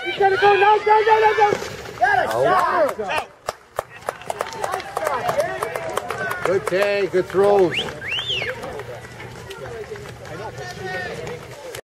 think he's gonna go. No, no, no, no, no. Got a oh, shot. Nice shot. Good tag, good throws.